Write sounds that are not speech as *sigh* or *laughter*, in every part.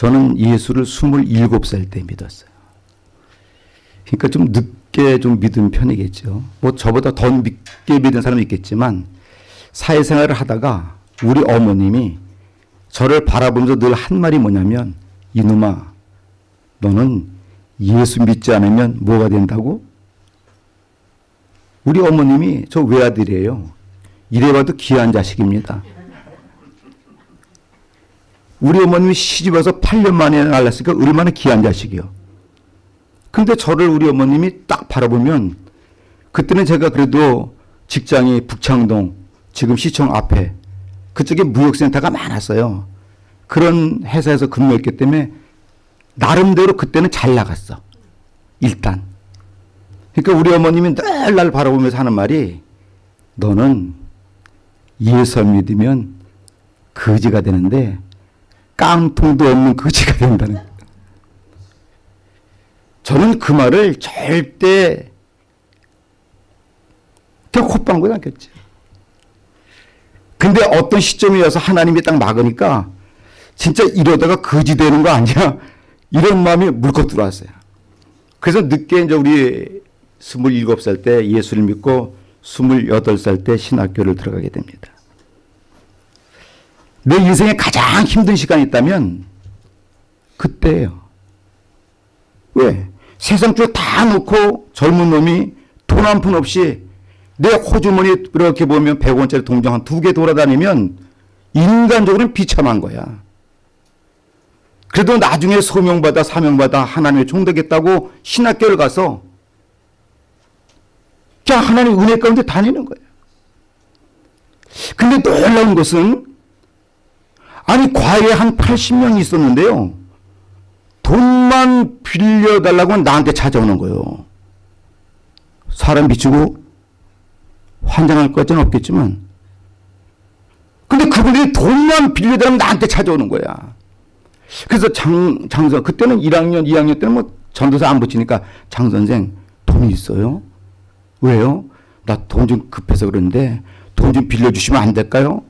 저는 예수를 27살 때 믿었어요. 그러니까 좀 늦게 좀 믿은 편이겠죠. 뭐 저보다 더 늦게 믿은 사람이 있겠지만 사회생활을 하다가 우리 어머님이 저를 바라보면서 늘 한 말이 뭐냐면 이놈아 너는 예수 믿지 않으면 뭐가 된다고? 우리 어머님이 저 외아들이에요. 이래봐도 귀한 자식입니다. 우리 어머님이 시집와서 8년 만에 날랐으니까 얼마나 귀한 자식이요. 근데 저를 우리 어머님이 딱 바라보면 그때는 제가 그래도 직장이 북창동 지금 시청 앞에 그쪽에 무역센터가 많았어요. 그런 회사에서 근무했기 때문에 나름대로 그때는 잘 나갔어. 일단. 그러니까 우리 어머님이 늘 날 바라보면서 하는 말이 너는 예수 믿으면 거지가 되는데 깡통도 없는 거지가 된다는 저는 그 말을 절대 더 콧방구에 남겼지. 근데 어떤 시점이 와서 하나님이 딱 막으니까 진짜 이러다가 거지 되는 거 아니야? 이런 마음이 물컥 들어왔어요. 그래서 늦게 이제 우리 27살 때 예수를 믿고 28살 때 신학교를 들어가게 됩니다. 내 인생에 가장 힘든 시간이 있다면 그때예요. 왜? 세상 쪽다 놓고 젊은 놈이 돈 한 푼 없이 내 호주머니 이렇게 보면 100원짜리 동전 한 두 개 돌아다니면 인간적으로는 비참한 거야. 그래도 나중에 소명받아 사명받아 하나님의 종 되겠다고 신학교를 가서 그냥 하나님 은혜 가운데 다니는 거예요. 근데 놀라운 것은 아니 과외 한 80명이 있었는데요. 돈만 빌려달라고 나한테 찾아오는 거예요. 사람 비추고 환장할 것은 없겠지만 근데 그분들이 돈만 빌려달라면 나한테 찾아오는 거야. 그래서 장, 장선, 그때는 1학년, 2학년 때는 뭐 전도사 안 붙이니까 장 선생 돈이 있어요? 왜요? 나 돈 좀 급해서 그러는데 돈 좀 빌려주시면 안 될까요?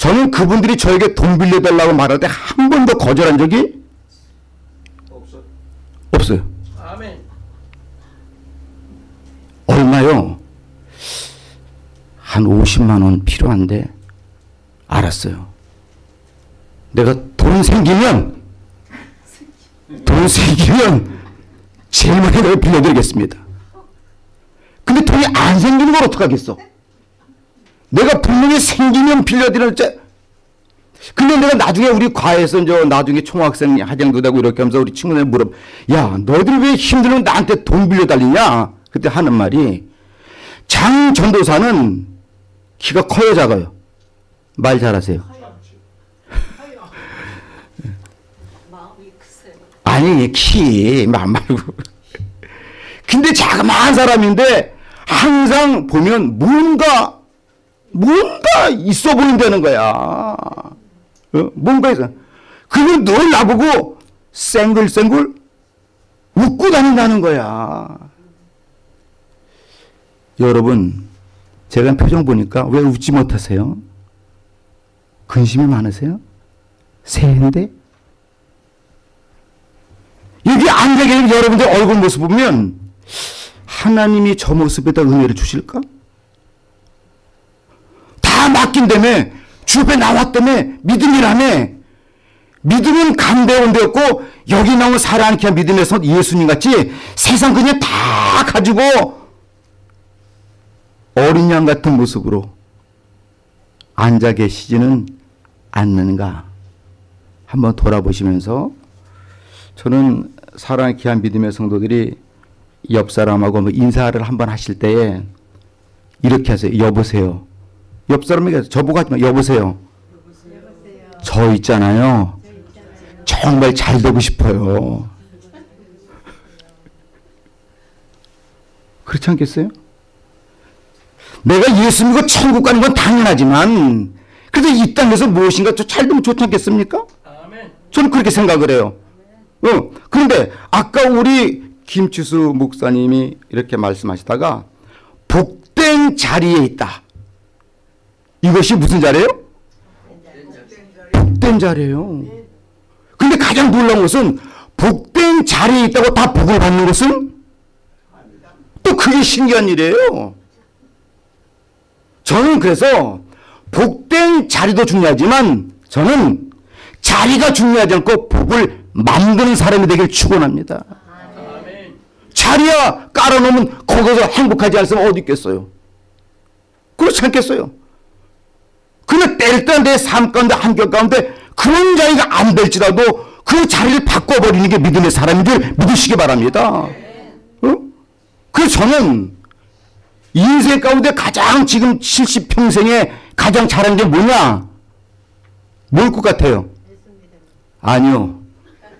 저는 그분들이 저에게 돈 빌려달라고 말할 때 한 번도 거절한 적이 없어. 없어요. 아멘. 얼마요? 한 50만 원 필요한데 알았어요. 내가 돈 생기면 돈 생기면 제일 많이 내가 빌려드리겠습니다. 근데 돈이 안 생기는 걸 어떡하겠어? 내가 분명히 생기면 빌려드리는 근데 내가 나중에 우리 과에서 이제 나중에 총학생 하장도 되고 이렇게 하면서 우리 친구들 물어 야 너희들 왜 힘들면 나한테 돈 빌려 달리냐? 그때 하는 말이 장 전도사는 키가 커요 작아요? 말 잘하세요. 아니 키 말고 근데 자그마한 사람인데 항상 보면 뭔가 뭔가 있어 보인다는 거야. 어? 뭔가 있어. 그걸 늘 나보고 쌩글쌩글 웃고 다닌다는 거야. 여러분, 제가 표정 보니까 왜 웃지 못하세요? 근심이 많으세요? 새해인데? 여기 앉아 계신 여러분들 얼굴 모습 보면 하나님이 저 모습에다 은혜를 주실까? 다 맡긴다며 주변에 나왔다며 믿음이라며 믿음은 감대원 되었고 여기 나온 살아앉게 믿음에서 예수님 같이 세상 그냥 다 가지고 어린 양 같은 모습으로 앉아 계시지는 않는가 한번 돌아보시면서 저는 사랑의 귀한 믿음의 성도들이 옆 사람하고 뭐 인사를 한번 하실 때에 이렇게 하세요. 여보세요. 옆 사람에게 저보고 하지 마. 여보세요. 여보세요. 저 있잖아요. 정말 잘 되고 싶어요. 그렇지 않겠어요? 내가 예수 믿고 천국 가는 건 당연하지만 그래도 이 땅에서 무엇인가 잘 되면 좋지 않겠습니까? 저는 그렇게 생각을 해요. 어, 그런데 아까 우리 김치수 목사님이 이렇게 말씀하시다가 복된 자리에 있다. 이것이 무슨 자리예요? 복된 자리예요. 근데 가장 놀라운 것은 복된 자리에 있다고 다 복을 받는 것은 또 그게 신기한 일이에요. 저는 그래서 복된 자리도 중요하지만 저는 자리가 중요하지 않고 복을 만드는 사람이 되길 축원합니다. 자리야 깔아놓으면 거기서 행복하지 사람 어디 있겠어요? 그렇지 않겠어요? 근데 때릴 때내삶 가운데 한결 가운데 그런 자리가 안 될지라도 그 자리를 바꿔버리는 게 믿음의 사람인 줄 믿으시기 바랍니다. 어? 그래서 저는 인생 가운데 가장 지금 70평생에 가장 잘한 게 뭐냐? 뭘 것 같아요? 아니요.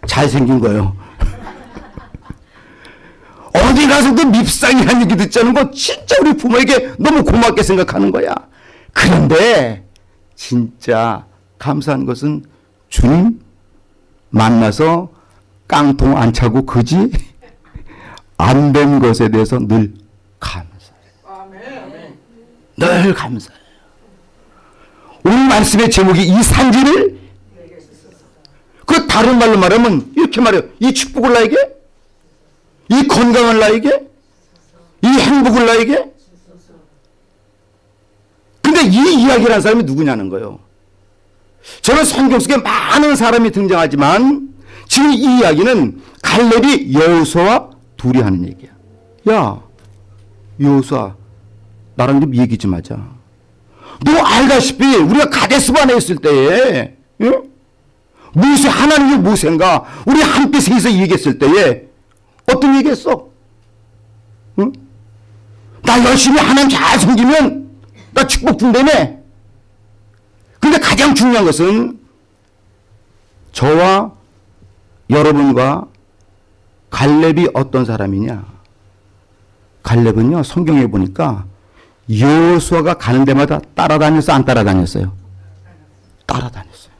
잘생긴 거요. *laughs* 어디 가서도 밉상이라는 얘기 않은 거 진짜 우리 부모에게 너무 고맙게 생각하는 거야. 그런데 진짜 감사한 것은 주님 만나서 깡통 안 차고 그지 *laughs* 안 된 것에 대해서 늘 감사해요. 늘 감사해요. 오늘 말씀의 제목이 이 산지를 그 다른 말로 말하면 이렇게 말해요. 이 축복을 나에게 이 건강을 나에게 이 행복을 나에게 근데 이 이야기를 사람이 누구냐는 거예요. 저는 성경 속에 많은 사람이 등장하지만 지금 이 이야기는 갈렙이 여호수와 둘이 하는 얘기야. 야, 여호수아, 나랑 좀 얘기 좀 하자. 너 알다시피 우리가 가데스반에 있을 때에 응? 무세 하나님이 무세인가 우리 함께 세서 얘기했을 때에 어떤 얘기했어? 응? 나 열심히 하나님 잘 섬기면 나 축복 준다며. 근데 가장 중요한 것은 저와 여러분과 갈렙이 어떤 사람이냐? 갈렙은요 성경에 보니까 여호수아가 가는 데마다 따라다녔어 안 따라다녔어요? 따라다녔어요.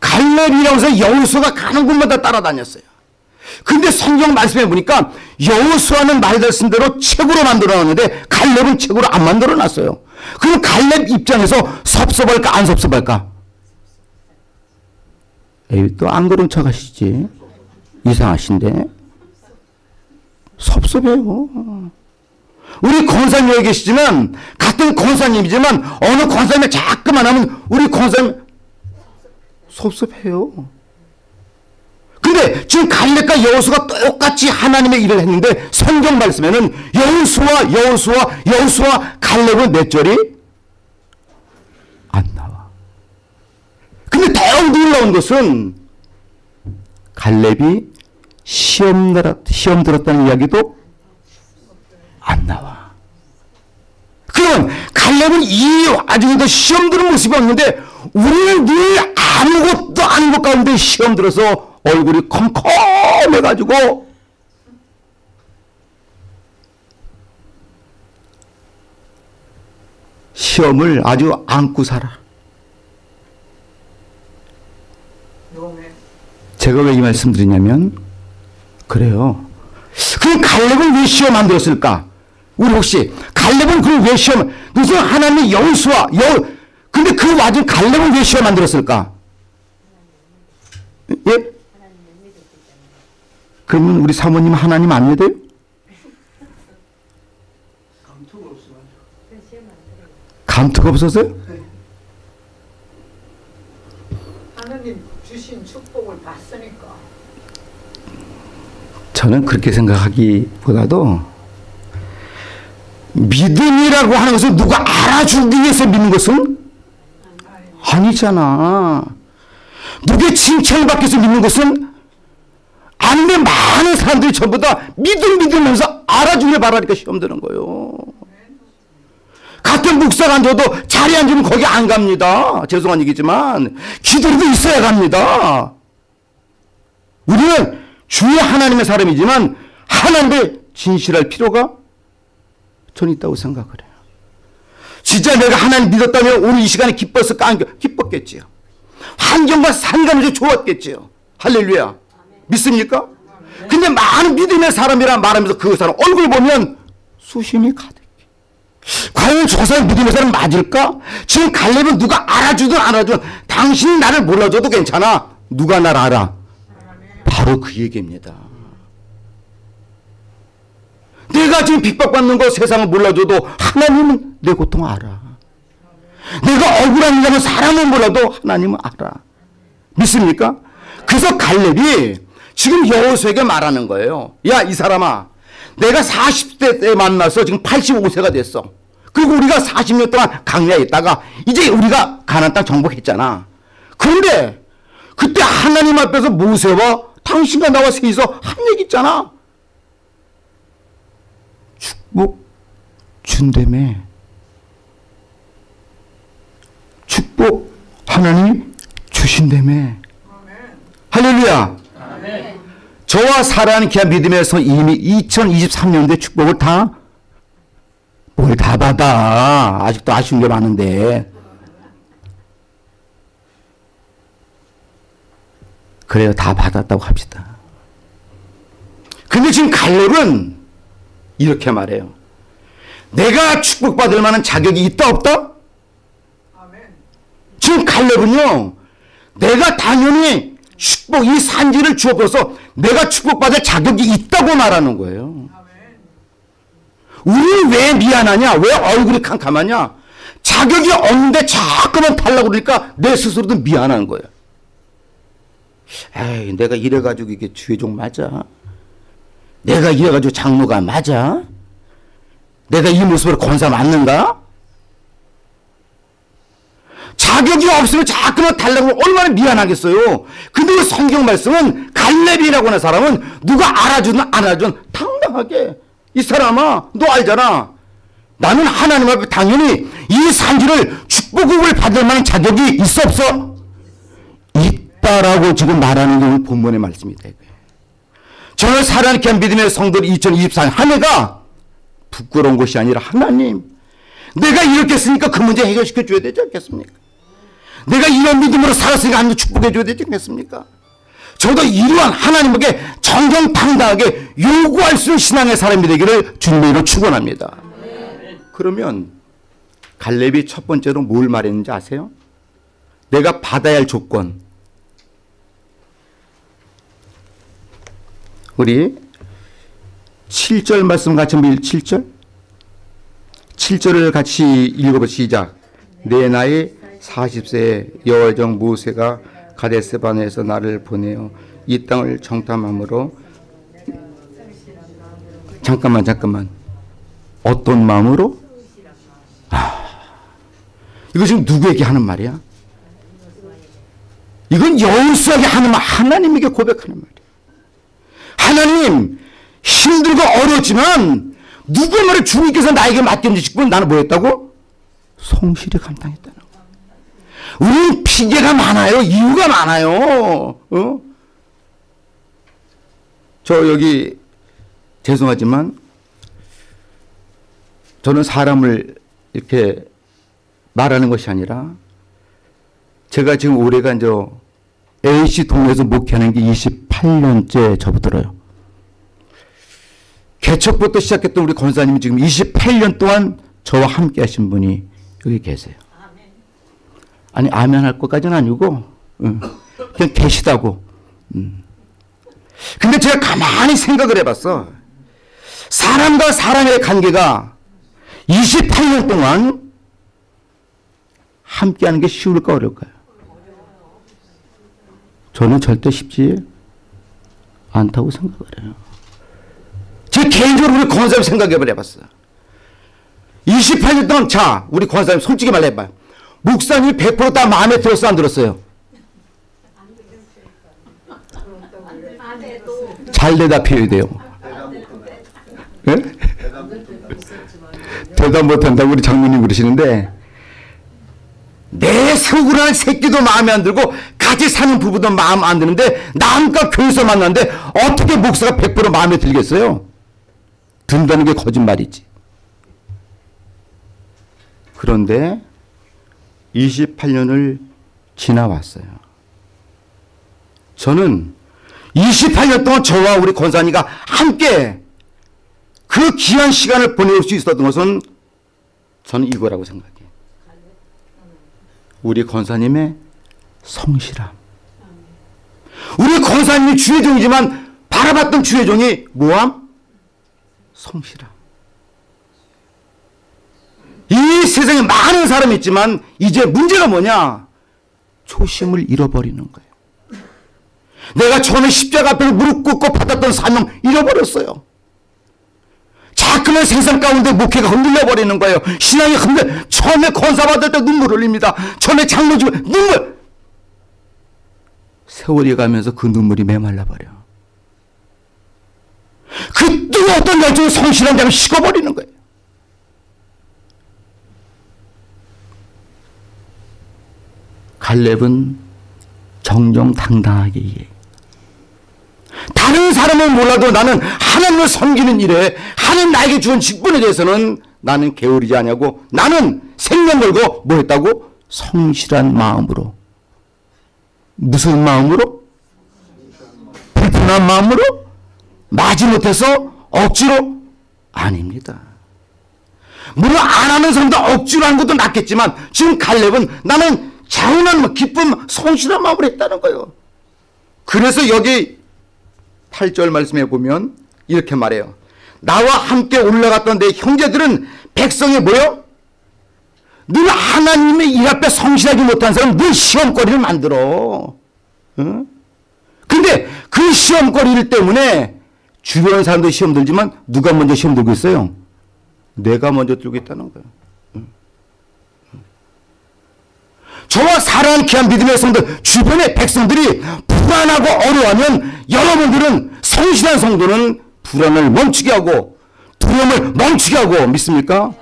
갈렙이라고 해서 여호수아가 가는 곳마다 따라다녔어요. 근데 성경 말씀해 보니까 여호수아는 말씀대로 책으로 만들어 놨는데 갈렙은 책으로 안 만들어 놨어요. 그럼 갈렙 입장에서 섭섭할까 안 섭섭할까? 에이 또 안 그런 척 하시지. 이상하신데. 섭섭해요. 우리 권사님 여기 계시지만 같은 권사님이지만 어느 권사님이 자꾸만 하면 우리 권사님 섭섭해요. 근데 지금 갈렙과 여호수가 똑같이 하나님의 일을 했는데 성경 말씀에는 여호수와 여호수와 여호수와 갈렙은 몇 절이 안 나와. 근데 더 놀라운 것은 갈렙이 시험 시험 들었다는 이야기도 안 나와. 그러면 갈렙은 이 와중에도 시험 들은 모습이 없는데 우리는 늘 아무것도 아닌 것 가운데 시험 들어서 얼굴이 컴컴해가지고 시험을 아주 안고 살아. 제가 왜 이 말씀 드리냐면 그래요. 그럼 갈렙은 왜 시험 안 들었을까? 우리 혹시 갈렙은 그럼 왜 시험 무슨 하나님의 여수와 여 근데 그 와중 갈렙은 왜 시험 안 들었을까? 예? 그러면 우리 사모님 하나님 안 믿어요? 감투가 없어서요? 하나님 주신 축복을 봤으니까. 저는 그렇게 생각하기보다도 믿음이라고 하는 것은 누가 알아주기 위해서 믿는 것은 아니잖아. 누구의 칭찬을 받기 위해서 믿는 것은 안돼 많은 사람들이 전부 다 믿음 믿으면서 알아주길 바라니까 시험 드는 거예요. 같은 묵사가 앉아도 자리에 앉으면 거기 안 갑니다. 죄송한 얘기지만 기도도 있어야 갑니다. 우리는 주의 하나님의 사람이지만 하나님을 진실할 필요가 저는 있다고 생각을 해요. 진짜 내가 하나님 믿었다면 오늘 이 시간에 기뻤을까? 안 기뻤겠지요. 환경과 상관없이 좋았겠지요. 할렐루야. 믿습니까? 근데 많은 믿음의 사람이라 말하면서 그 사람 얼굴 보면 수심이 가득해. 과연 저 사람 믿음의 사람 맞을까? 지금 갈렙은 누가 알아주든 안 알아주든 당신이 나를 몰라줘도 괜찮아. 누가 날 알아? 바로 그 얘기입니다. 내가 지금 핍박받는 거 세상은 몰라줘도 하나님은 내 고통 알아. 내가 억울한 일하면 사람은 몰라도 하나님은 알아. 믿습니까? 그래서 갈렙이 지금 여호수에게 말하는 거예요. 야, 이 사람아. 내가 40대 때 만나서 지금 85세가 됐어. 그리고 우리가 40년 동안 강야에 있다가 이제 우리가 가나안 땅 정복했잖아. 그런데 그때 하나님 앞에서 모세와 당신과 나와 셋이서 한 얘기 있잖아. 축복 준다며. 축복 하나님 주신다며. 할렐루야. 저와 사라는 귀한 믿음에서 이미 2023년도에 축복을 다, 뭘 다 받아. 아직도 아쉬운 게 많은데. 그래요. 다 받았다고 합시다. 근데 지금 갈렙은 이렇게 말해요. 내가 축복받을 만한 자격이 있다 없다? 지금 갈렙은요. 내가 당연히 축복 이 산지를 주어서 내가 축복받을 자격이 있다고 말하는 거예요. 우리 왜 미안하냐? 왜 얼굴이 캄캄하냐? 자격이 없는데 자꾸만 달라고 그러니까 내 스스로도 미안한 거예요. 에이, 내가 이래가지고 이게 주의종 맞아? 내가 이래가지고 장로가 맞아? 내가 이 모습으로 권사 맞는가? 자격이 없으면 자꾸만 달라고 얼마나 미안하겠어요. 근데 그 성경 말씀은 갈렙이라고 하는 사람은 누가 알아주든 안 알아주든 당당하게 이 사람아 너 알잖아. 나는 하나님 앞에 당연히 이 산지를 축복을 받을 만한 자격이 있어 없어? 있다라고 지금 말하는 게 본문의 말씀이다. 저는 살아있게 믿음의 성도 2024년 한 해가 부끄러운 것이 아니라 하나님 내가 이렇게 했으니까 그 문제 해결시켜 줘야 되지 않겠습니까? 내가 이런 믿음으로 살았으니까 하나님 축복해 줘야 되지 않겠습니까? 저도 이러한 하나님에게 정정당당하게 요구할 수 있는 신앙의 사람이 되기를 주님의 이름으로 축원합니다. 그러면 갈렙이 첫 번째로 뭘 말했는지 아세요? 내가 받아야 할 조건. 우리 7절 말씀 같이 한번 7절? 7절을 같이 읽어보 시작. 내 나이 40세에 여호정 모세가 가데스 반에서 나를 보내어 이 땅을 정탐함으로 잠깐만 잠깐만 어떤 마음으로? 아, 이거 지금 누구에게 하는 말이야? 이건 여호수에게 하는 말, 하나님에게 고백하는 말이야. 하나님 힘들고 어렵지만 누구 말을 주님께서 나에게 맡겨주시고 나는 뭐했다고? 성실히 감당했다는 거. 우리는 핑계가 많아요. 이유가 많아요. 어? 저 여기 죄송하지만 저는 사람을 이렇게 말하는 것이 아니라 제가 지금 올해가 이제 A씨 동네에서 목회하는 게 28년째 접어들어요. 개척부터 시작했던 우리 권사님이 지금 28년 동안 저와 함께 하신 분이 여기 계세요. 아니, 아멘 할 것까지는 아니고, 응. 그냥 계시다고. 응. 근데 제가 가만히 생각을 해봤어. 사람과 사람의 관계가 28년 동안 함께 하는 게 쉬울까 어려울까요? 저는 절대 쉽지 않다고 생각을 해요. 제 개인적으로 우리 권사님 생각해 해봤어. 28년 동안 자, 우리 권사님 솔직히 말해봐요. 목사님이 100%다 마음에 들었어, 안 들었어요? 잘 대답해야 돼요. 네? 대답 못한다고 우리 장모님 그러시는데, 내 속으로는 새끼도 마음에 안 들고 같이 사는 부부도 마음 안 드는데 남과 교회에서 만났는데 어떻게 목사가 100% 마음에 들겠어요? 든다는 게 거짓말이지. 그런데 28년을 지나왔어요. 저는 28년 동안 저와 우리 권사님과 함께 그 귀한 시간을 보낼 수 있었던 것은 저는 이거라고 생각해요. 우리 권사님의 성실함. 우리 권사님이 주의 종이지만 바라봤던 주의 종이 뭐함? 성실함. 이 세상에 많은 사람이 있지만 이제 문제가 뭐냐? 초심을 잃어버리는 거예요. 내가 처음에 십자가 앞에 무릎 꿇고 받았던 사명 잃어버렸어요. 자꾸만 세상 가운데 목회가 흔들려 버리는 거예요. 신앙이 흔들. 처음에 권사 받을 때 눈물 흘립니다. 처음에 장로 주면 눈물. 세월이 가면서 그 눈물이 메말라 버려. 그 뜨거웠던 열정이 성실한 자를 식어버리는 거예요. 갈렙은 정정당당하게 이해. 다른 사람은 몰라도 나는 하나님을 섬기는 일에 하나님 나에게 주은 직분에 대해서는 나는 게으르지 않냐고 나는 생명 걸고 뭐 했다고? 성실한 마음으로 무슨 마음으로? 불편한 마음으로? 마지못해서 억지로? 아닙니다. 물론 안 하는 사람도 억지로 하는 것도 낫겠지만 지금 갈렙은 나는 자원한 기쁨 성실한 마음으로 했다는 거예요. 그래서 여기 8절 말씀해 보면 이렇게 말해요. 나와 함께 올라갔던 내 형제들은 백성이 뭐요? 늘 하나님의 일 앞에 성실하지 못한 사람 늘 시험거리를 만들어. 응? 근데 그 시험거리를 때문에 주변 사람도 시험 들지만 누가 먼저 시험 들고 있어요? 내가 먼저 들고 있다는 거예요. 저와 사랑하는 귀한 믿음의 성들 주변의 백성들이 불안하고 어려워하면 여러분들은 성실한 성도는 불안을 멈추게 하고 두려움을 멈추게 하고 믿습니까?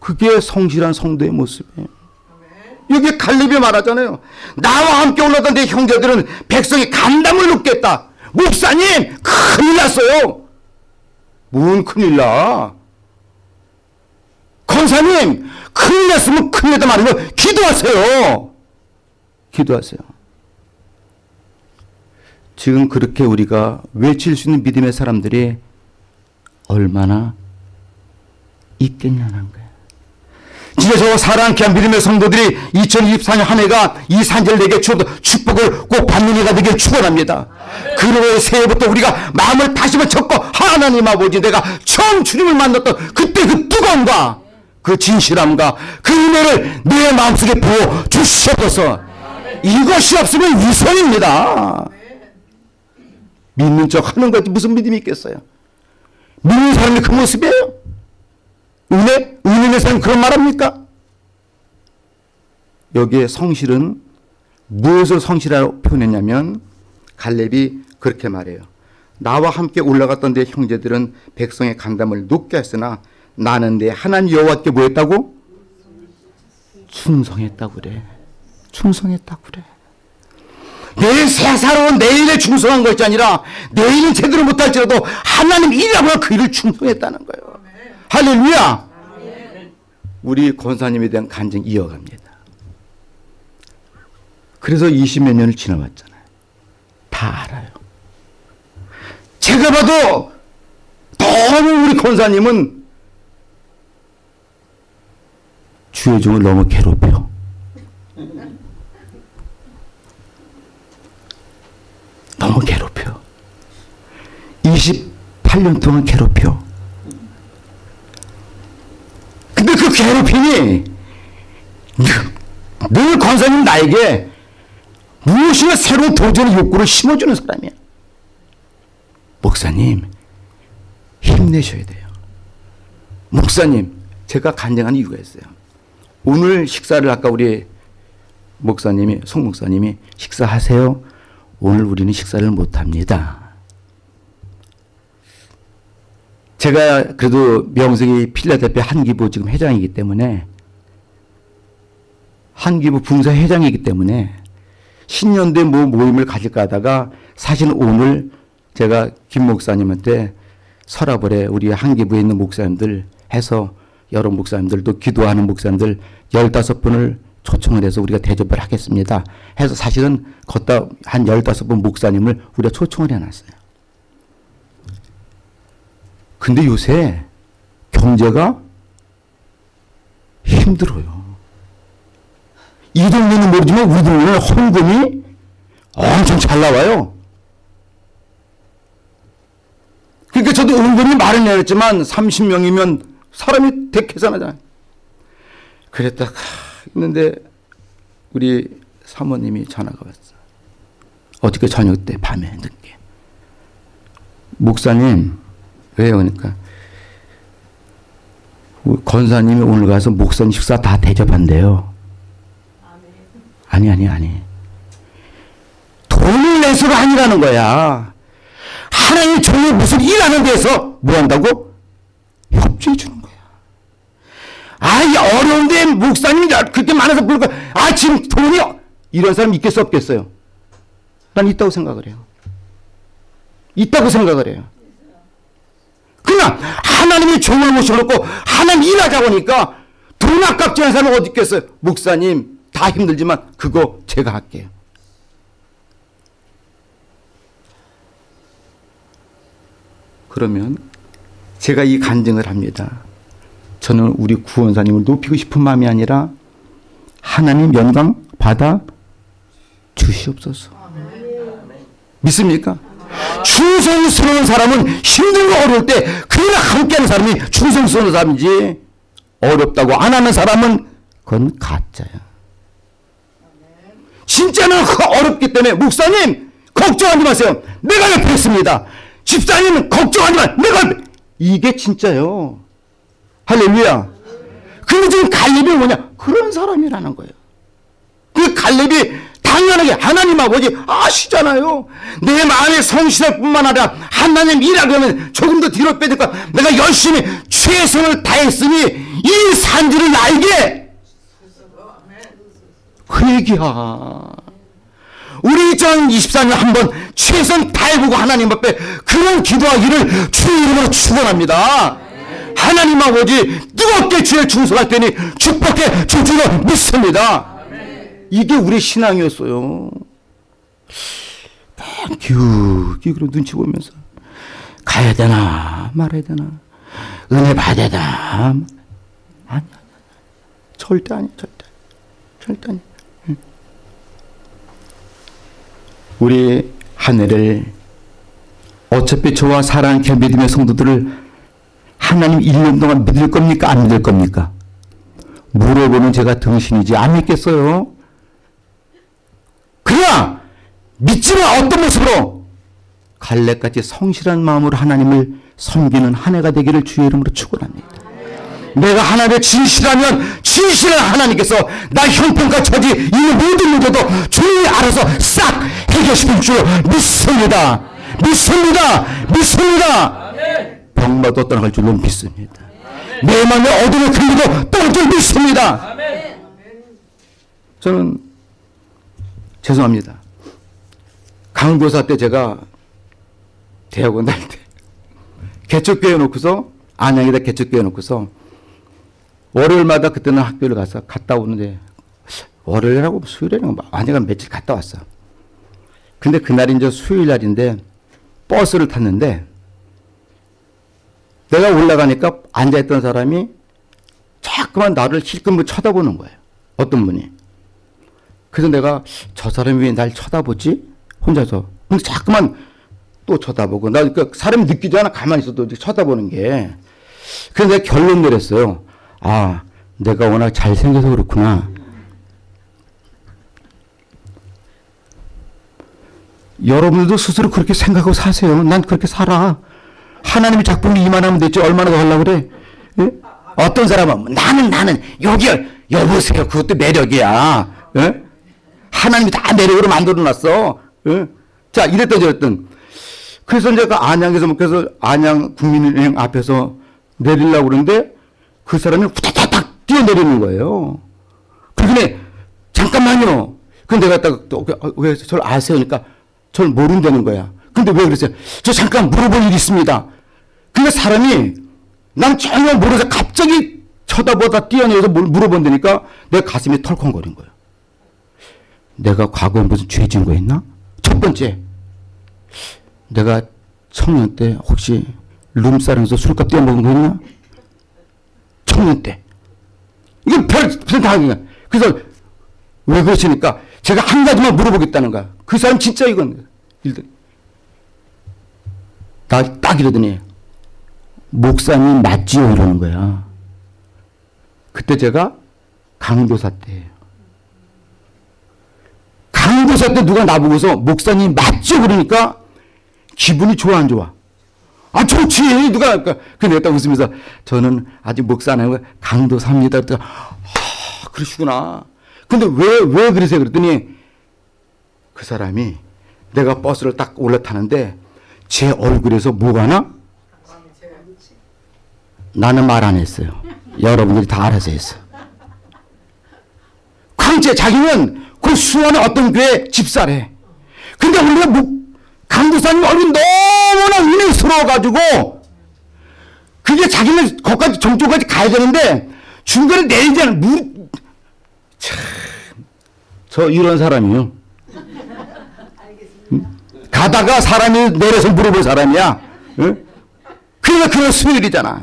그게 성실한 성도의 모습이에요. 여기 갈렙이 말하잖아요. 나와 함께 올라던 내 형제들은 백성이 간담을 놓겠다. 목사님 큰일 났어요. 뭔 큰일 나? 권사님 큰일 났으면 큰일 났다 말이고 기도하세요. 기도하세요. 지금 그렇게 우리가 외칠 수 있는 믿음의 사람들이 얼마나 있겠냐는 거예요. 진짜 저 사랑하는 귀한 믿음의 성도들이 2024년 한 해가 이 산절 내게 주어도 축복을 꼭 받는 해가 되길 축원합니다. 그리고 새해부터 우리가 마음을 다시 한번 접고 하나님 아버지 내가 처음 주님을 만났던 그때 그 뜨거움과 그 진실함과 그 은혜를 내 마음속에 부어 주시옵소서. 이것이 없으면 위선입니다. 믿는 척 하는 것이 무슨 믿음이 있겠어요? 믿는 사람이 그 모습이에요? 은혜? 은혜의 사람 그런 말 합니까? 여기에 성실은 무엇을 성실하라고 표현했냐면 갈렙이 그렇게 말해요. 나와 함께 올라갔던 내 형제들은 백성의 강담을 높게 했으나 나는 내 하나님 여호와께 뭐 했다고? 충성했다고 그래. 충성했다고 그래. 내일 새사로운 내일에 충성한 것이 아니라 내일은 제대로 못할지라도 하나님 일이라고 그 일을 충성했다는 거예요. 할렐루야! 우리 권사님에 대한 간증 이어갑니다. 그래서 20몇 년을 지나왔잖아요. 다 알아요. 제가 봐도 너무 우리 권사님은 주의 종을 너무 괴롭혀. 너무 괴롭혀. 28년 동안 괴롭혀. 근데 그 괴롭힘이 늘 권사님 나에게 무엇이나 새로운 도전의 욕구를 심어주는 사람이야. 목사님, 힘내셔야 돼요. 목사님, 제가 간증한 이유가 있어요. 오늘 식사를 아까 우리 목사님이, 송 목사님이 식사하세요. 오늘 우리는 식사를 못 합니다. 제가 그래도 명색이 필라델피 한기부 지금 회장이기 때문에 한기부 분사 회장이기 때문에 신년대 뭐 모임을 가질까 하다가 사실 오늘 제가 김 목사님한테 서랍을 해 우리 한기부에 있는 목사님들 해서 여러 목사님들도 기도하는 목사님들 15분을 초청을 해서 우리가 대접을 하겠습니다. 해서 사실은 걷다 한 15분 목사님을 우리가 초청을 해놨어요. 근데 요새 경제가 힘들어요. 이 동네는 모르지만 우리 동네는 헌금이 엄청 잘 나와요. 그러니까 저도 은근히 말을 내렸지만 30명이면 사람이 대계산하잖아요. 그랬다가 있는데 우리 사모님이 전화가 왔어. 어저께 저녁 때 밤에 늦게. 목사님 왜요? 그러니까 건사님이 오늘 가서 목사님 식사 다 대접한대요. 아니 아니 아니. 돈을 내서가 아니라는 거야. 하나님의 종이 무슨 일하는 데서 뭐 한다고? 협조해 주는 목사님이 그렇게 많아서 부를까? 아 지금 돈이 이런 사람 있겠어 없겠어요? 난 있다고 생각을 해요. 있다고 생각을 해요. 그냥 하나님의 종을 모셔놓고 하나님 일하자 보니까 돈 아깝지 않은 사람은 어디 있겠어요? 목사님 다 힘들지만 그거 제가 할게요. 그러면 제가 이 간증을 합니다. 저는 우리 구원사님을 높이고 싶은 마음이 아니라 하나님 영광 받아 주시옵소서. 믿습니까? 충성스러운 사람은 힘들고 어려울 때 그냥 함께하는 사람이 충성스러운 사람이지 어렵다고 안 하는 사람은 그건 가짜야. 진짜는 어렵기 때문에 목사님 걱정하지 마세요. 내가 옆에 있습니다. 집사님은 걱정하지 마. 내가 이게 진짜요. 할렐루야. 근데 지금 갈렙이 뭐냐? 그런 사람이라는 거예요. 그 갈렙이 당연하게 하나님 아버지 아시잖아요. 내 마음의 성실할 뿐만 아니라 하나님 일하고 하면 조금 더 뒤로 빼니까 내가 열심히 최선을 다했으니 이 산지를 나에게 그 얘기야. 우리 2024년 한번 최선 다해보고 하나님 앞에 그런 기도하기를 주의 이름으로 축원합니다. 하나님 아버지 뜨겁게 주의 충성할 테니 축복해 주주로 믿습니다. 이게 우리 신앙이었어요. 기우기 그런 눈치 보면서 가야 되나 말아야 되나 은혜 받아야 되나. 아니 아니 절대 아니 절대. 절대 아니 우리 한 해를 어차피 저와 사랑하는 믿음의 성도들을 하나님 1년 동안 믿을 겁니까? 안 믿을 겁니까? 물어보면 제가 등신이지 안 믿겠어요. 그냥 믿지만 어떤 모습으로 갈래까지 성실한 마음으로 하나님을 섬기는 한 해가 되기를 주의 이름으로 축원합니다. 내가 하나님의 진실하면 진실한 하나님께서 나 형편과 처지 이 모든 문제도 주님이 알아서 싹 해결시킬 줄 믿습니다. 믿습니다. 믿습니다. 병마도 떠나갈 줄로 믿습니다. 내 마음에 어둠을 흘리고 떠날 줄 믿습니다. 저는 죄송합니다. 강도사 때 제가 대학원 다닐 때 개척교회 놓고서 안양에다 개척교회 놓고서 월요일마다 그때는 학교를 가서 갔다 오는데 월요일하고 완전히 뭐 며칠 갔다 왔어. 근데 그날이 이제 수요일 날인데 버스를 탔는데 내가 올라가니까 앉아있던 사람이 자꾸만 나를 힐끔을 쳐다보는 거예요. 어떤 분이. 그래서 내가 저 사람이 왜 날 쳐다보지? 혼자서. 근데 자꾸만 또 쳐다보고. 나 그러니까 사람이 느끼지 않아. 가만히 있어도 쳐다보는 게. 그래서 내가 결론 내렸어요. 아, 내가 워낙 잘생겨서 그렇구나. 여러분들도 스스로 그렇게 생각하고 사세요. 난 그렇게 살아. 하나님의 작품이 이만하면 됐지 얼마나 더 하려고 그래? 예? 어떤 사람은 나는 나는 여기 여보세요. 그것도 매력이야. 예? 하나님이 다 매력으로 만들어놨어. 예? 자 이랬던 저랬던. 그래서 이제 그 안양에서 뭐 그래서 안양 국민은행 앞에서 내리려고 그러는데 그 사람이 후다닥 뛰어내리는 거예요. 그러더니 잠깐만요. 근데 내가 딱왜 저를 아세요? 그러니까 저를 모른다는 거야. 근데 왜 그랬어요? 저 잠깐 물어볼 일이 있습니다. 그러니까 사람이 난 전혀 모르서 갑자기 쳐다보다 뛰어내려서 물어본다니까 내 가슴이 털컹거린 거예요. 내가 과거에 무슨 죄 지은 거 있나? 첫 번째, 내가 청년 때 혹시 룸사랑에서 술값 떼어먹은 거 있나? 청년 때. 이게 별, 별 당한 거야. 그래서 왜 그러시니까 제가 한 가지만 물어보겠다는 거야. 그 사람 진짜 이건 일들. 딱 이러더니 목사님 맞지요 이러는 거야. 그때 제가 강도사 때예요. 강도사 때 누가 나보고서 목사님 맞죠 그러니까 기분이 좋아 안 좋아? 아 좋지 누가 그 내가 딱 웃으면서 저는 아직 목사 안 하고 강도사입니다. 그랬더니 아 그러시구나. 근데 왜 왜 그러세요? 그랬더니 그 사람이 내가 버스를 딱 올라타는데 제 얼굴에서 뭐가 나? 나는 말 안 했어요. 여러분들이 다 알아서 했어. 광재 자기는 그 수원의 어떤 교회 집사래. 근데 우리가 뭐 강도사님 얼굴 너무나 은혜스러워가지고 그게 자기는 거기까지 정쪽까지 가야 되는데 중간에 내리잖아. 물, 참. 저 이런 사람이요. 응? 가다가 사람이 내려서 물어볼 사람이야. 응? 그러니까 그건 수요일이잖아.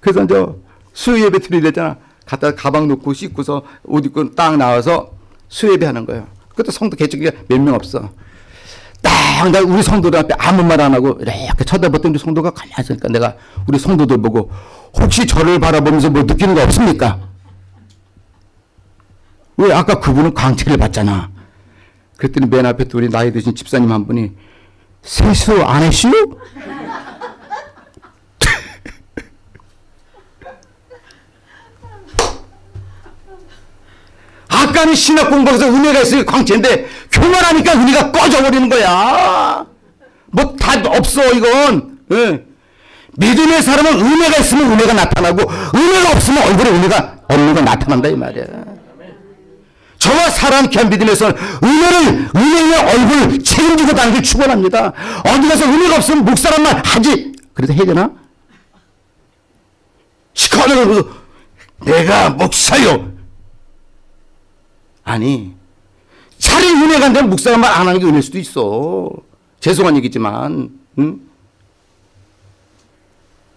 그래서 저 수요 예배 드리랬잖아. 갖다 가방 놓고 씻고서 옷 입고 딱 나와서 수요 예배 하는 거예요. 그때 성도 개척이 몇 명 없어. 딱, 나 우리 성도들 앞에 아무 말 안 하고 이렇게 쳐다봤더니 우리 성도가 가만히 있으니까 내가 우리 성도들 보고 혹시 저를 바라보면서 뭐 느끼는 거 없습니까? 왜 아까 그분은 광채를 받잖아. 그랬더니 맨 앞에 또 우리 나이 드신 집사님 한 분이 세수 안 했슈? 아까는 신학 공부해서 은혜가 있으니 광채인데 교만하니까 은혜가 꺼져버리는 거야. 뭐 다 없어 이건. 예. 믿음의 사람은 은혜가 있으면 은혜가 나타나고 은혜가 없으면 얼굴에 은혜가 없는 거 나타난다 이 말이야. 저와 사람케 한 믿음에서는 은혜를 은혜의 얼굴 책임지고 다니길 축원합니다. 어디 가서 은혜가 없으면 목사란 하지. 그래서 해야 되나? 시커멓게 내가 목사요. 아니 차라리 은혜가 안 되면 목사가 말안 하는 게 은혜일 수도 있어. 죄송한 얘기지만 응?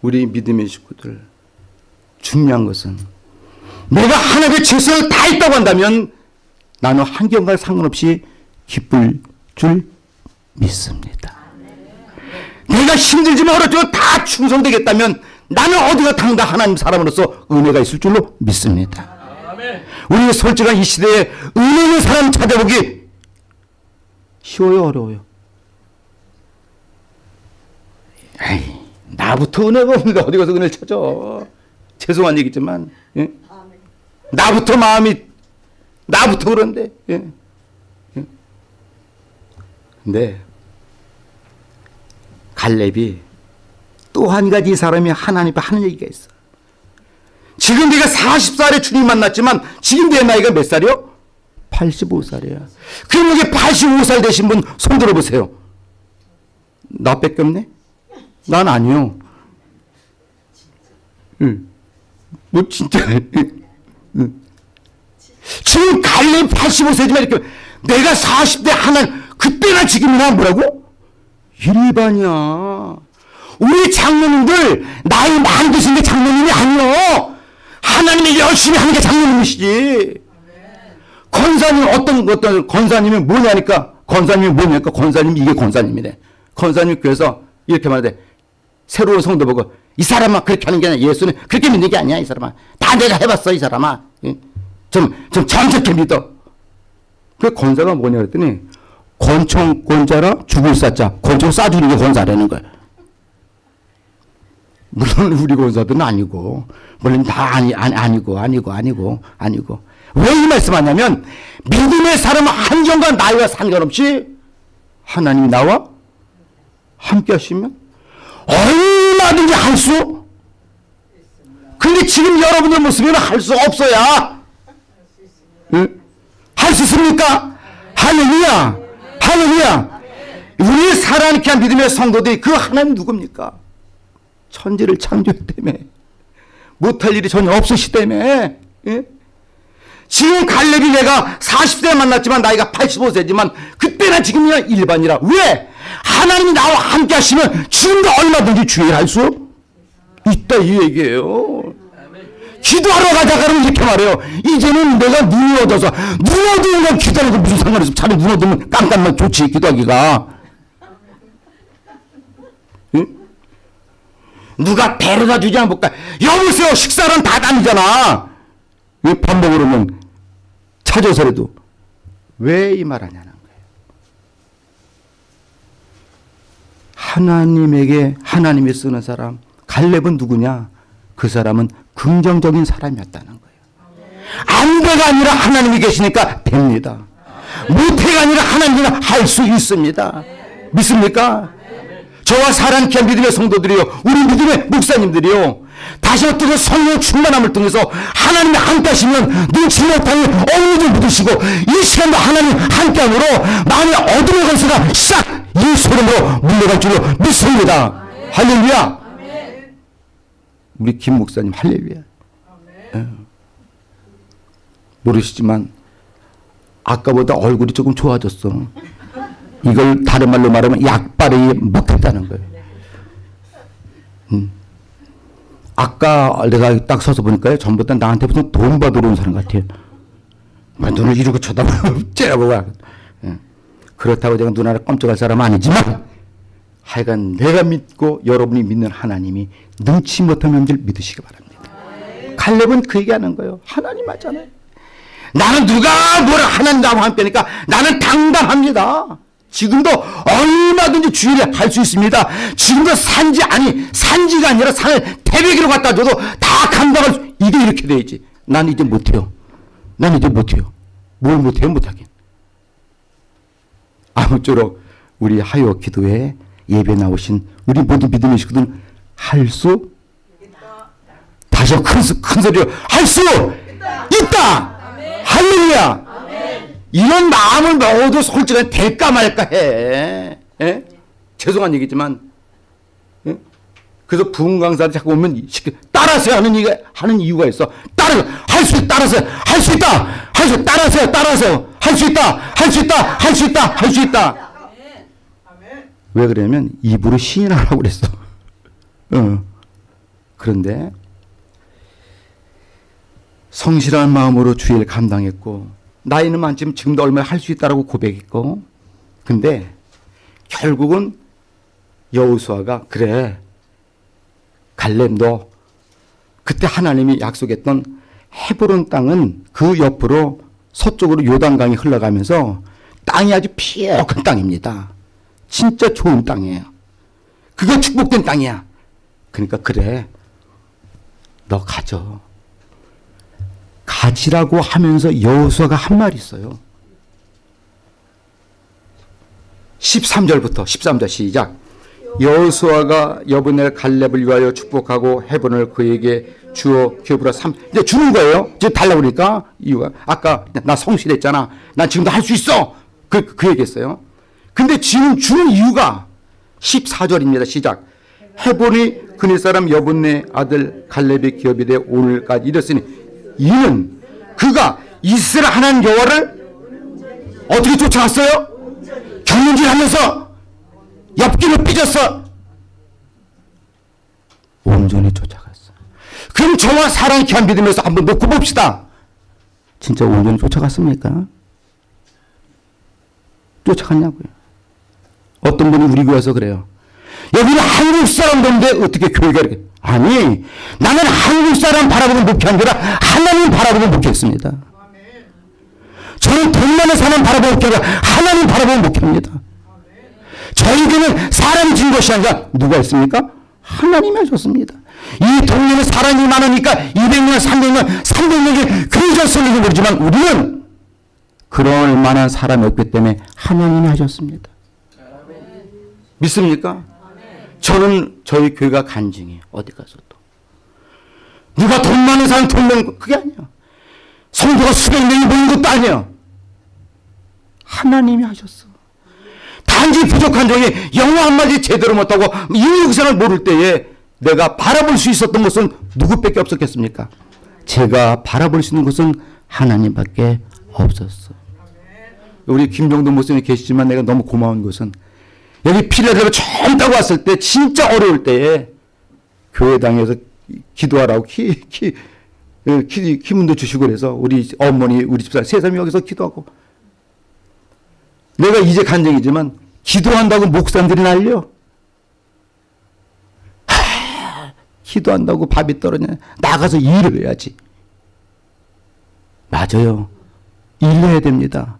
우리 믿음의 식구들 중요한 것은 내가 하나님의 최선을 다했다고 한다면 나는 환경과 상관없이 기쁠 줄 믿습니다. 내가 힘들지만 어렵지만 다 충성되겠다면 나는 어디가 당당 하나님 사람으로서 은혜가 있을 줄로 믿습니다. 우리 솔직한 이 시대에 은혜 있는 사람 찾아보기 쉬워요 어려워요? 에이, 나부터 은혜가 없는데 어디 가서 은혜를 찾아 죄송한 얘기지만 예? 나부터 마음이 나부터 그런데 예. 예. 근데 갈렙이 또 한 가지 사람이 하나님 앞에 하는 얘기가 있어 지금 네가 40살에 주님 만났지만 지금 내 나이가 몇 살이요? 85살이야. 그럼 여기 85살 되신 분 손 들어보세요. 나 뺏겼네? 없난 아니요. 응. 뭐 진짜. *laughs* 응. 지금 갈래 85세지만 이렇게 내가 40대 하나 그때나 지금이나 뭐라고? 일반이야. 우리 장로님들 나이 많이 드신데 장로님이 아니요. 하나님이 열심히 하는 게 장로님이시지. 권사님 어떤 어떤 권사님이 뭐냐니까 권사님이 뭐냐니까 권사님이 이게 권사님이래. 권사님 교회에서 이렇게 말하대. 새로운 성도 보고 이 사람아 그렇게 하는 게 아니야. 예수는 그렇게 믿는 게 아니야. 이 사람아. 다 내가 해봤어 이 사람아. 좀, 좀 정직히 믿어. 그 권사가 뭐냐 그랬더니 권총 권자라 죽을 사자. 권총 쏴주는 게 권사라는 거야. 물론 우리 권사들은 아니고 물론 다 아니, 아니 아니고 아니고 아니고 아니고 왜 이 말씀하냐면 믿음의 사람은 환경과 나이와 상관없이 하나님이 나와 함께 하시면 얼마든지 할 수. 근데 지금 여러분들 모습에는 할 수 없어야. 응? 할수 있습니까? 할렐루야. 할렐루야. 우리 살아있게 한 믿음의 성도들이 그 하나님 누굽니까? 천지를 때문에 못할 일이 전혀 없으시 때문에 예? 지금 갈렙이 내가 40대 만났지만 나이가 85세지만 그때나 지금이나 일반이라 왜? 하나님이 나와 함께 하시면 지금도 얼마든지 주의할 수 있다 이 얘기예요 기도하러 가자 그러면 이렇게 말해요. 이제는 내가 눈이 어두워서 눈 어두운 건 기도하는 거 무슨 상관이 있어. 차라리 눈 어두우면 깜깜만 좋지 기도하기가. 누가 데려다 주지 않을까? 여보세요 식사는 다 다니잖아. 밥 먹으러 오면 찾아서라도 왜 이 말 하냐는 거예요. 하나님에게 하나님이 쓰는 사람 갈렙은 누구냐? 그 사람은 긍정적인 사람이었다는 거예요. 안 돼가 아니라 하나님이 계시니까 됩니다. 못해가 아니라 하나님이 할수 있습니다. 믿습니까? 저와 사랑케 믿음의 성도들이요. 우리 믿음의 목사님들이요. 다시 어떻게 성령 충만함을 통해서 하나님이 함께 하시면 눈치 못하는 어머니들 믿으시고 이 시간도 하나님 함께함으로 마음의 어둠의 건설가 시작 이 소름으로 물러갈 줄로 믿습니다. 할렐루야. 우리 김 목사님 할렐루야. 예. 모르시지만 아까보다 얼굴이 조금 좋아졌어. 이걸 다른 말로 말하면 약발이 먹혔다는 거예요. 음. 아까 내가 딱 서서 보니까요. 전부 다 나한테 무슨 돈 받으러 온 사람 같아요. 눈을 이러고 쳐다보고 *laughs* 째려보고 예. 그렇다고 제가 누나를 깜짝할 사람은 아니지만 하여간 내가 믿고 여러분이 믿는 하나님이 능치 못한 명들 믿으시기 바랍니다. 칼렙은 그 얘기하는 거예요. 하나님 맞잖아요. 나는 누가 뭐라 하나님과 함께니까 나는 당당합니다. 지금도 얼마든지 주일에 할수 있습니다. 지금도 산지 아니 산지가 아니라 산을 태백이로 갖다 줘도 다 감당할 수 이게 이렇게 돼야지. 난 이제 못해요. 난 이제 못해요. 뭘 못해요 못하긴. 아무쪼록 우리 하요 기도에 예배 나오신 우리 모든 믿음의 식구들은 할 수 다시 큰, 큰 소리로 할 수. 있다. 할렐루야. 이런 마음을 먹어도 솔직히 될까 말까 해. 예? 죄송한 얘기지만 예? 그래서 부흥 강사를 자꾸 오면 따라서 하는 이유가 하는 이유가 있어. 따라 할수 따라서 할 수 있다. 할 수 따라서 따라서 할 수 있다. 할 수 있다. 할 수 있다. 할 수 있다. 왜 그러냐면 입으로 시인하라고 그랬어. 어. 그런데 성실한 마음으로 주일 감당했고 나이는 많지만 지금도 얼마나 할 수 있다라고 고백했고 근데 결국은 여우수아가 그래 갈렙 너 그때 하나님이 약속했던 헤브론 땅은 그 옆으로 서쪽으로 요단강이 흘러가면서 땅이 아주 피옥한 땅입니다. 진짜 좋은 땅이에요. 그게 축복된 땅이야. 그러니까 그래. 너 가져. 가지라고 하면서 여호수아가 한 말이 있어요. 13절부터 13절 시작. 여호수아가 여분의 갈렙을 위하여 축복하고 해본을 그에게 주어 기업으로 삼 이제 주는 거예요. 이제 달라고 그러니까 이유가 아까 나 성실했잖아. 난 지금도 할 수 있어. 그, 그 얘기했어요. 근데 지금 주는 이유가 14절입니다. 시작. 해보니 그네 사람 여분네 아들 갈렙의 기업이 되 오늘까지 이랬으니 이는 그가 이스라엘 하나님 여호와를 어떻게 쫓아갔어요? 경륜질 하면서 옆길을 삐졌어. 온전히 쫓아갔어. 그럼 저와 사랑이 귀한 믿음에서 한번 놓고 봅시다. 진짜 온전히 쫓아갔습니까? 쫓아갔냐고요. 어떤 분이 우리 교회에서 그래요. 여기는 한국 사람들인데 어떻게 교회가 이렇게. 아니, 나는 한국 사람 바라보는 목회한 게 아니라 하나님 바라보는 목회했습니다. 저는 돈 많은 사람 바라보는 목회가 하나님 바라보는 목회입니다. 저희 교는 사람이 진 것이 아니라 누가 있습니까? 하나님이 하셨습니다. 이 동네는 사람이 많으니까 200명, 300명, 300명이 그저 쏠리고 모르지만 우리는 그럴 만한 사람이 없기 때문에 하나님이 하셨습니다. 믿습니까? 저는 저희 교회가 간증이에요. 어디 가서도. 누가 돈 많은 사람 돈 많은 그게 아니야. 성도가 수백 명이 모인 것도 아니야. 하나님이 하셨어. 단지 부족한 종이 영어 한마디 제대로 못하고 인육선을 모를 때에 내가 바라볼 수 있었던 것은 누구밖에 없었겠습니까? 제가 바라볼 수 있는 것은 하나님밖에 없었어. 우리 김정도 목사님 계시지만 내가 너무 고마운 것은 여기 필라델피아 처음 따고 왔을 때 진짜 어려울 때에 교회당에서 기도하라고 기, 기, 예, 기, 기문도 주시고 그래서 우리 어머니, 우리 집사 세 사람이 여기서 기도하고 내가 이제 간증이지만 기도한다고 목사님들이 날려. 하, 기도한다고 밥이 떨어지냐. 나가서 일을 해야지. 맞아요. 일해야 됩니다.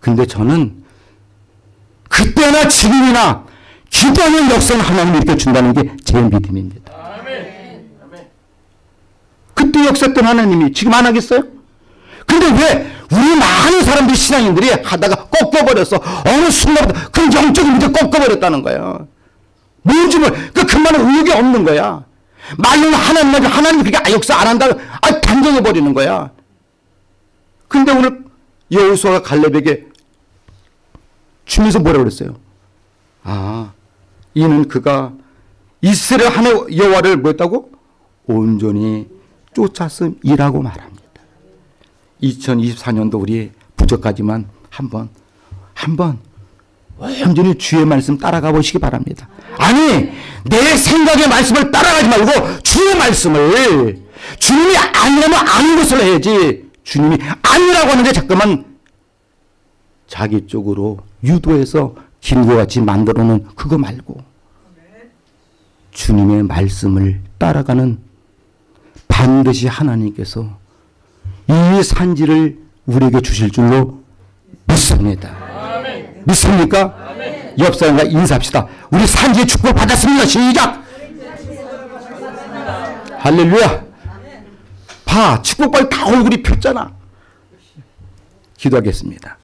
근데 저는 그때나 지금이나 기도하는 역사는 하나님이 이렇게 준다는 게 제 믿음입니다. 그때 역사 때는 하나님이 지금 안 하겠어요? 근데 왜 우리 많은 사람들이 신앙인들이 하다가 꺾어버렸어. 어느 순간부터 그 영적인 문제 꺾어버렸다는 거야. 뭔지 뭐, 그, 그 말은 의욕이 없는 거야. 말로는 하나님, 하나님 그렇게 역사 안 한다. 아, 단정해 버리는 거야. 근데 오늘 여호수아가 갈렙에게 주면서 뭐라 그랬어요? 아, 이는 그가 이스라엘 하나의 여호와를 뭐했다고? 온전히 쫓았음이라고 말합니다. 2024년도 우리 부족하지만 한번 한번 온전히 주의 말씀 따라가 보시기 바랍니다. 아니 내 생각의 말씀을 따라가지 말고 주의 말씀을 주님이 아니라면 아닌 것을 해야지 주님이 아니라고 하는데 자꾸만 자기 쪽으로 유도해서 길과 같이 만들어 놓은 그거 말고 주님의 말씀을 따라가는 반드시 하나님께서 이 산지를 우리에게 주실 줄로 믿습니다. 믿습니까? 옆 사람과 인사합시다. 우리 산지의 축복을 받았습니다. 시작! 할렐루야! 봐, 축복받다 얼굴이 폈잖아. 기도하겠습니다.